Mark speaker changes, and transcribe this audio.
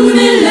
Speaker 1: Yaşasın